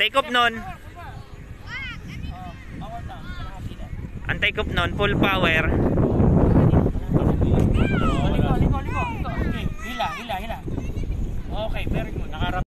Take off nun. Ang take off nun, full power. Hila, hila, hila. Okay, very good. Nakarap.